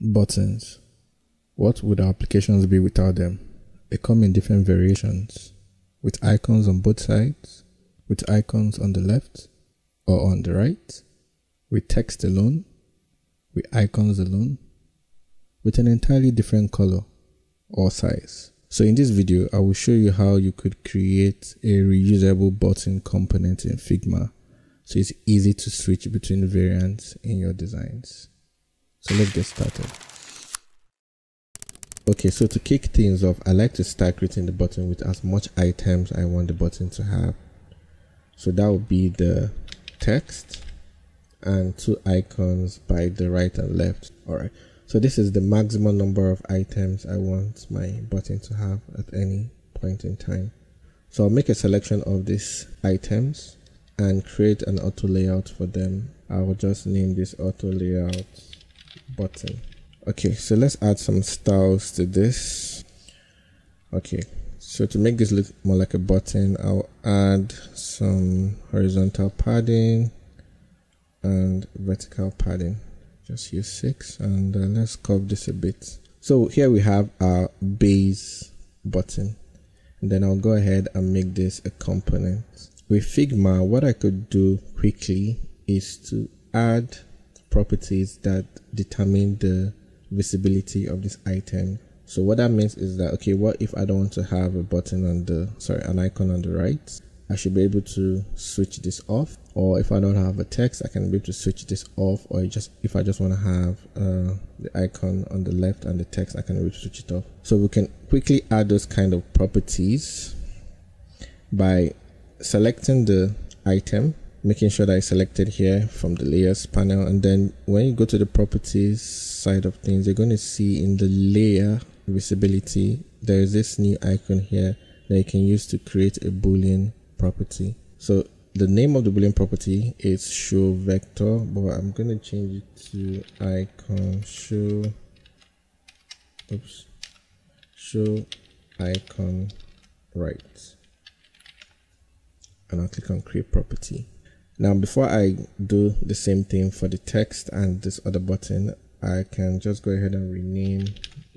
Buttons. What would our applications be without them? They come in different variations, with icons on both sides, with icons on the left or on the right, with text alone, with icons alone, with an entirely different color or size. So in this video, I will show you how you could create a reusable button component in Figma so it's easy to switch between variants in your designs. So let's get started. Okay, so to kick things off, I like to start creating the button with as much items I want the button to have. So that would be the text and two icons by the right and left. Alright, so this is the maximum number of items I want my button to have at any point in time. So I'll make a selection of these items and create an auto layout for them. I will just name this auto layout button. Okay, so let's add some styles to this. Okay, so to make this look more like a button, I'll add some horizontal padding and vertical padding. Just use six and uh, let's curve this a bit. So here we have our base button. And then I'll go ahead and make this a component. With Figma, what I could do quickly is to add properties that determine the visibility of this item. So what that means is that, okay, what if I don't want to have a button on the, sorry, an icon on the right? I should be able to switch this off. Or if I don't have a text, I can be able to switch this off. Or just if I just want to have uh, the icon on the left and the text, I can be able to switch it off. So we can quickly add those kind of properties by selecting the item making sure that I selected here from the layers panel. And then when you go to the properties side of things you're going to see in the layer visibility there is this new icon here that you can use to create a boolean property. So the name of the boolean property is show vector but I'm going to change it to icon show oops show icon right. And I'll click on create property now before I do the same thing for the text and this other button, I can just go ahead and rename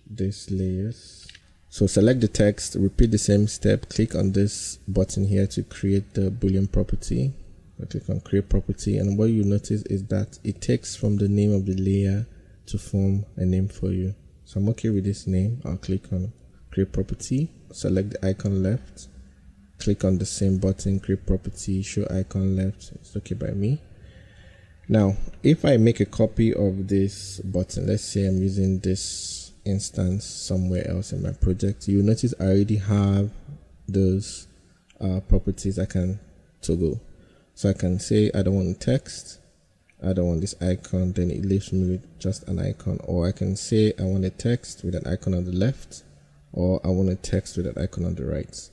these layers. So select the text, repeat the same step, click on this button here to create the boolean property. I click on create property and what you notice is that it takes from the name of the layer to form a name for you. So I'm okay with this name. I'll click on create property, select the icon left, click on the same button create property show icon left. It's okay by me. Now if i make a copy of this button let's say i'm using this instance somewhere else in my project you notice i already have those uh, properties i can toggle. So i can say i don't want text I don't want this icon then it leaves me with just an icon. Or I can say I want a text with an icon on the left or I want a text with an icon on the right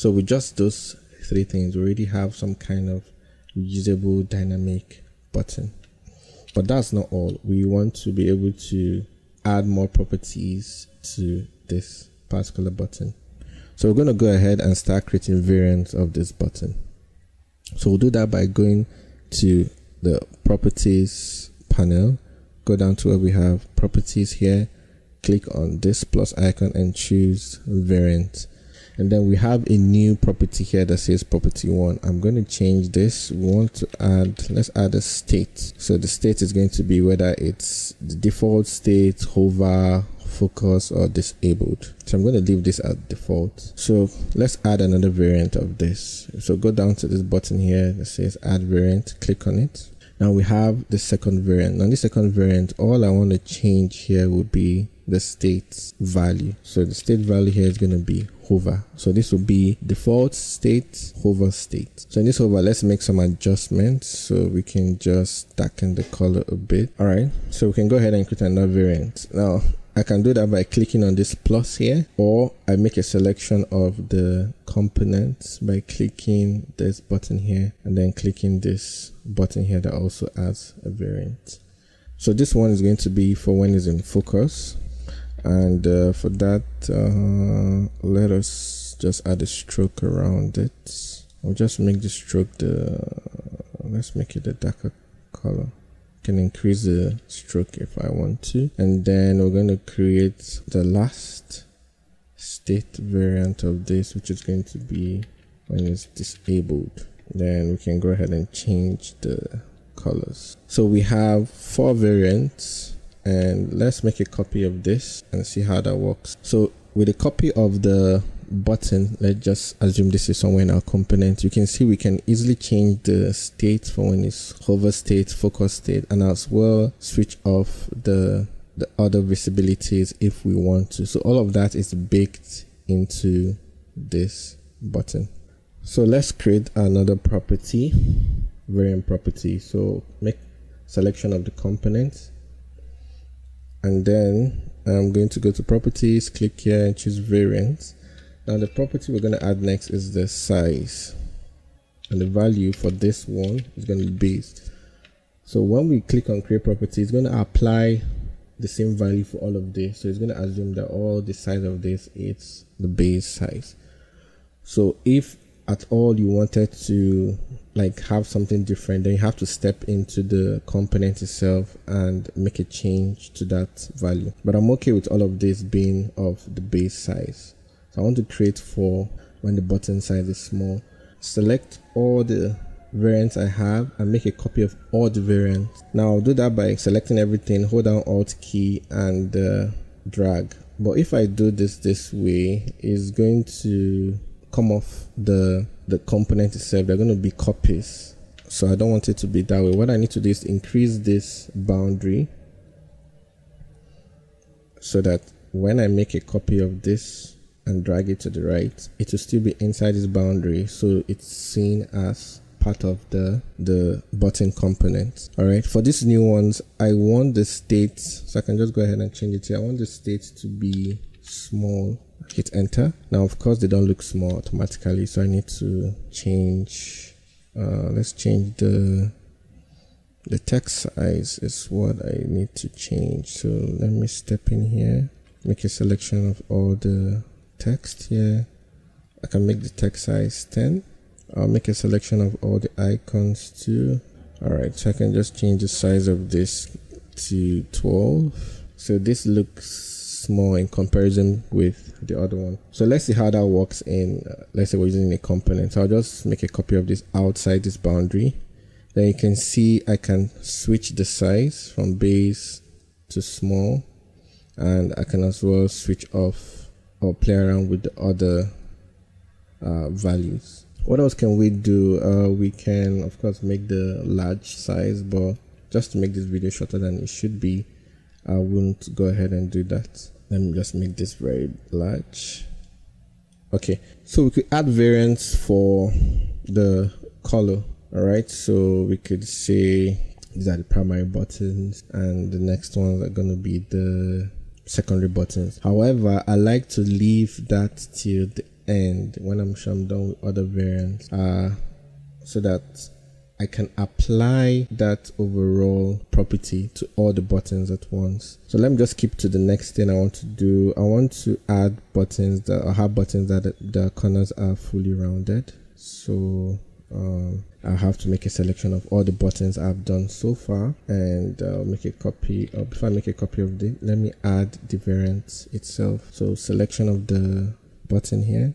so with just those three things, we already have some kind of usable dynamic button. But that's not all. We want to be able to add more properties to this particular button. So we're going to go ahead and start creating variants of this button. So we'll do that by going to the properties panel, go down to where we have properties here, click on this plus icon and choose variant and then we have a new property here that says property one. I'm going to change this. We want to add let's add a state. So the state is going to be whether it's the default state hover focus or disabled. So i'm going to leave this at default. So let's add another variant of this. So go down to this button here that says add variant. Click on it. Now we have the second variant. Now the second variant all i want to change here would be the state value. So the state value here is going to be hover. So this will be default state, hover state. So in this hover, let's make some adjustments so we can just darken the color a bit. All right. So we can go ahead and create another variant. Now I can do that by clicking on this plus here or I make a selection of the components by clicking this button here and then clicking this button here that also adds a variant. So this one is going to be for when it's in focus and uh, for that uh, let us just add a stroke around it. I'll just make the stroke the let's make it a darker color. Can increase the stroke if I want to. And then we're going to create the last state variant of this which is going to be when it's disabled. Then we can go ahead and change the colors. So we have four variants and let's make a copy of this and see how that works. So with a copy of the button let's just assume this is somewhere in our component. You can see we can easily change the state for when it's hover state focus state and as well switch off the the other visibilities if we want to. So all of that is baked into this button. So let's create another property variant property. So make selection of the component and then I'm going to go to properties click here and choose variants. Now the property we're going to add next is the size. And the value for this one is going to be based. So when we click on create property it's going to apply the same value for all of this. So it's going to assume that all the size of this is the base size. So if at all you wanted to like have something different then you have to step into the component itself and make a change to that value but i'm okay with all of this being of the base size so I want to create for when the button size is small. Select all the variants I have and make a copy of all the variants. Now I'll do that by selecting everything, hold down Alt key and uh, drag. But if I do this this way, it's going to come off the the component itself. They're going to be copies. So I don't want it to be that way. What I need to do is increase this boundary so that when I make a copy of this and drag it to the right, it will still be inside this boundary. So it's seen as part of the the button component all right for these new ones i want the state so i can just go ahead and change it here i want the state to be small hit enter. Now of course they don't look small automatically so i need to change uh, let's change the the text size is what i need to change. So let me step in here make a selection of all the text here. I can make the text size 10 I'll make a selection of all the icons too. Alright so I can just change the size of this to 12 so this looks small in comparison with the other one so let's see how that works in uh, let's say we're using a component so I'll just make a copy of this outside this boundary then you can see I can switch the size from base to small and I can as well switch off or play around with the other uh, values. What else can we do? Uh, we can of course make the large size, but just to make this video shorter than it should be, I won't go ahead and do that. Let me just make this very large. Okay, so we could add variants for the color. All right, so we could say these are the primary buttons, and the next ones are gonna be the secondary buttons. However, I like to leave that till the end when I'm sure I'm done with other variants uh, so that I can apply that overall property to all the buttons at once. So let me just keep to the next thing I want to do. I want to add buttons that or have buttons that the corners are fully rounded. So um, I'll have to make a selection of all the buttons I've done so far and uh, make a copy or before I make a copy of the let me add the variant itself so selection of the button here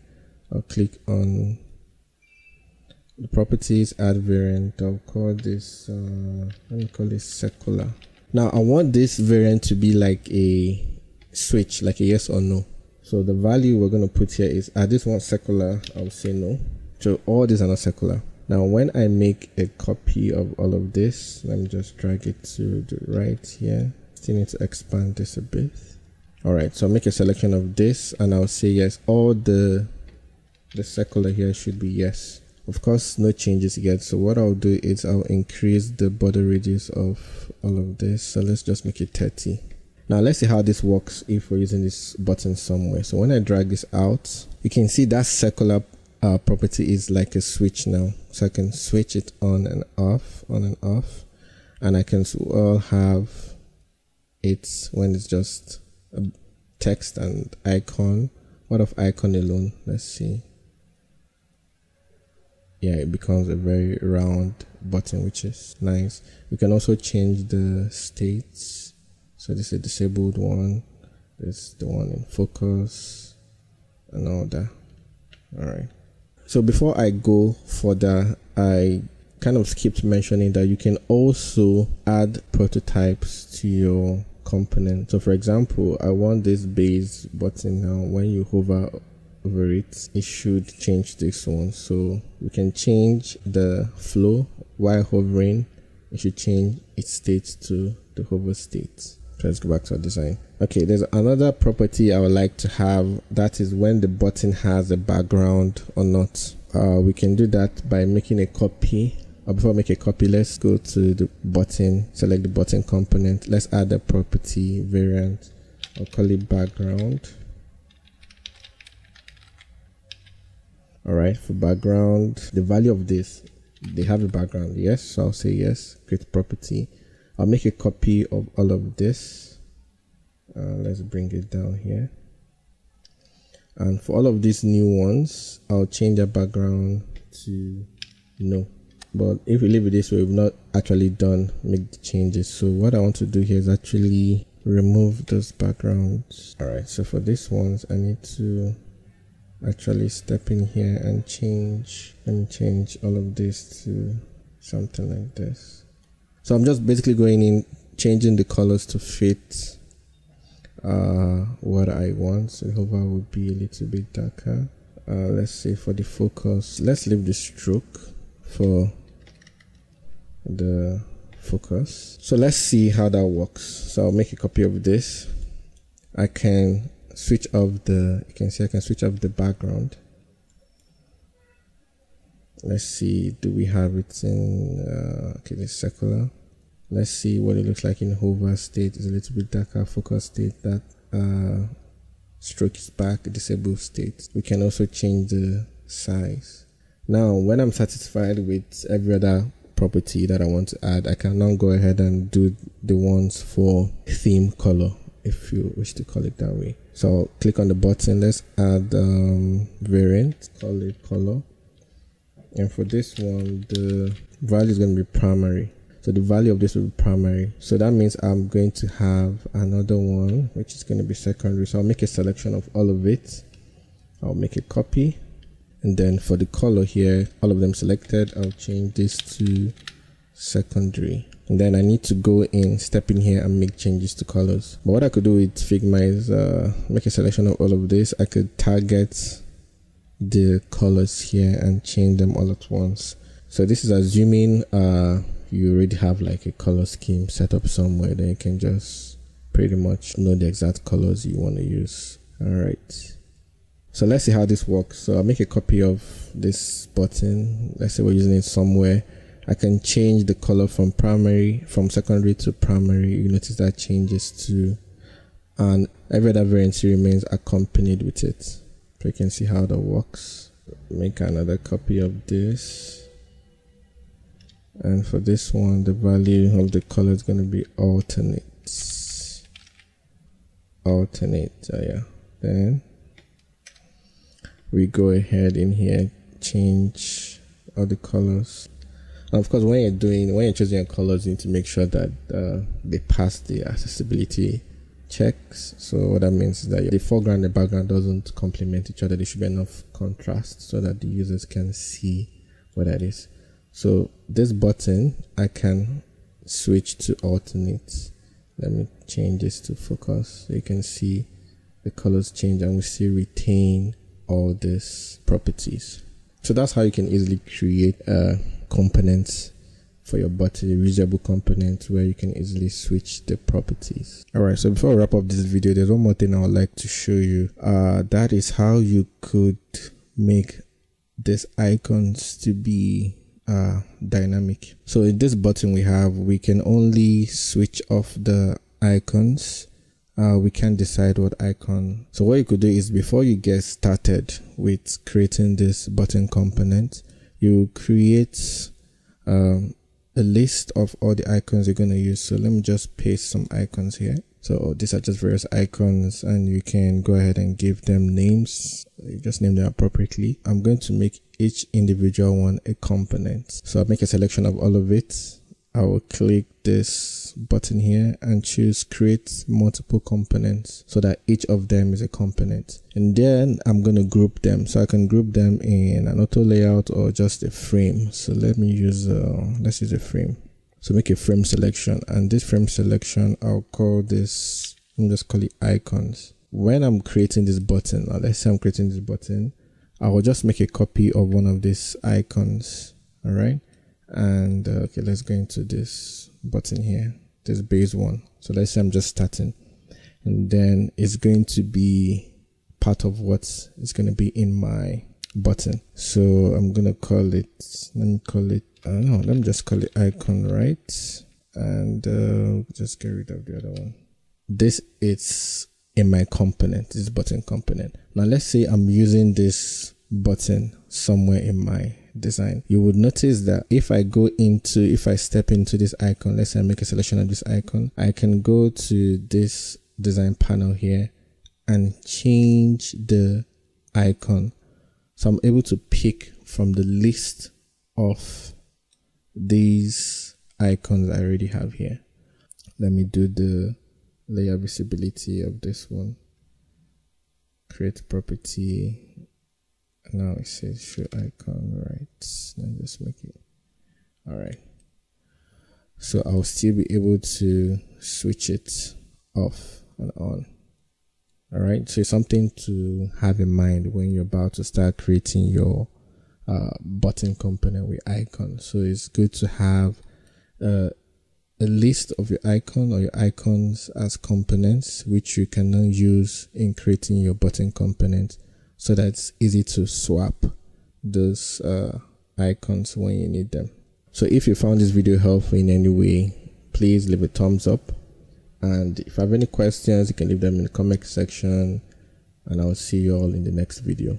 I'll click on the properties add variant I'll call this uh, let me call this? Circular. Now I want this variant to be like a switch like a yes or no. So the value we're going to put here is I just want circular? I'll say no. So all these are not circular. Now when I make a copy of all of this let me just drag it to the right here. Still need to expand this a bit. All right so I'll make a selection of this and I'll say yes. All the the circular here should be yes of course no changes yet. So what I'll do is I'll increase the border radius of all of this. So let's just make it 30 now let's see how this works if we're using this button somewhere. So when I drag this out you can see that circular uh, property is like a switch now. So I can switch it on and off on and off. And I can well have it when it's just a text and icon. What of icon alone? Let's see yeah it becomes a very round button which is nice. We can also change the states. So this is a disabled one this is the one in focus and all that. All right. So before i go further i kind of skipped mentioning that you can also add prototypes to your component. So for example i want this base button now. When you hover over it it should change this one. So we can change the flow while hovering. It should change its state to the hover state. Let's go back to our design. Okay there's another property i would like to have. That is when the button has a background or not. Uh, we can do that by making a copy. Or before I make a copy let's go to the button select the button component. Let's add a property variant I'll call it background all right for background the value of this they have a background yes so I'll say yes create property. I'll make a copy of all of this. Uh, let's bring it down here. And for all of these new ones I'll change the background to no. But if we leave it this way we've not actually done make the changes. So what i want to do here is actually remove those backgrounds. All right so for these ones i need to actually step in here and change and change all of this to something like this so i'm just basically going in changing the colors to fit uh, what i want so hover would be a little bit darker uh, let's say for the focus let's leave the stroke for the focus. So let's see how that works. So I'll make a copy of this. I can switch off the, you can see I can switch off the background. Let's see, do we have it in, uh, okay, this circular. Let's see what it looks like in hover state. It's a little bit darker focus state. That uh, stroke is back, disabled state. We can also change the size. Now, when I'm satisfied with every other property that I want to add, I can now go ahead and do the ones for theme color if you wish to call it that way. So click on the button. Let's add um, variant, call it color. And for this one, the value is going to be primary. So the value of this will be primary. So that means I'm going to have another one, which is going to be secondary. So I'll make a selection of all of it. I'll make a copy and then for the color here all of them selected I'll change this to secondary and then I need to go in step in here and make changes to colors but what I could do with Figma is uh, make a selection of all of this I could target the colors here and change them all at once so this is assuming uh, you already have like a color scheme set up somewhere then you can just pretty much know the exact colors you want to use all right so let's see how this works. So I'll make a copy of this button. Let's say we're using it somewhere. I can change the color from primary, from secondary to primary. You notice that changes too. and every other variant remains accompanied with it. So you can see how that works. Make another copy of this. And for this one, the value of the color is going to be alternate. Alternate, uh, yeah. Then we go ahead in here change all the colors of course when you're doing when you're choosing your colors you need to make sure that uh, they pass the accessibility checks. So what that means is that the foreground and the background doesn't complement each other. There should be enough contrast so that the users can see what that is. So this button i can switch to alternate. Let me change this to focus. So you can see the colors change and we still retain all these properties. So that's how you can easily create a component for your button, reusable component where you can easily switch the properties. Alright, so before I wrap up this video, there's one more thing I would like to show you. Uh, that is how you could make these icons to be uh, dynamic. So in this button we have, we can only switch off the icons uh, we can decide what icon. So what you could do is before you get started with creating this button component, you create um, a list of all the icons you're going to use. So let me just paste some icons here. So these are just various icons and you can go ahead and give them names. You just name them appropriately. I'm going to make each individual one a component. So I'll make a selection of all of it. I will click this button here and choose create multiple components so that each of them is a component. And then I'm going to group them. So I can group them in an auto layout or just a frame. So let me use, uh, let's use a frame. So make a frame selection and this frame selection, I'll call this, I'm just call it icons. When I'm creating this button, let's say I'm creating this button, I will just make a copy of one of these icons. All right. And uh, okay, let's go into this button here, this base one. So let's say I'm just starting and then it's going to be part of what is going to be in my button. So I'm to call it, let me call it uh, no, let me just call it icon right and uh, just get rid of the other one. This is in my component, this button component. Now let's say I'm using this button somewhere in my design. You would notice that if I go into, if I step into this icon, let's say I make a selection of this icon, I can go to this design panel here and change the icon. So I'm able to pick from the list of these icons I already have here. Let me do the layer visibility of this one. Create property. Now it says show icon, right? Let me just make it. All right. So I'll still be able to switch it off and on. All right. So something to have in mind when you're about to start creating your uh, button component with icon. So it's good to have uh, a list of your icon or your icons as components, which you can now use in creating your button component so that it's easy to swap those uh, icons when you need them. So if you found this video helpful in any way, please leave a thumbs up. And if you have any questions, you can leave them in the comment section and I'll see you all in the next video.